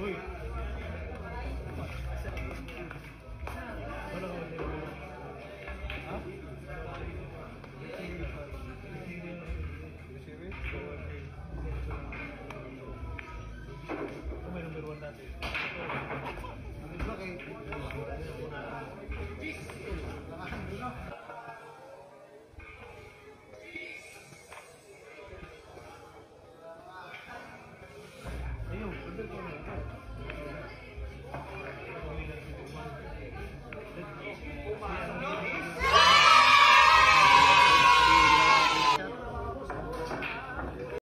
Uy.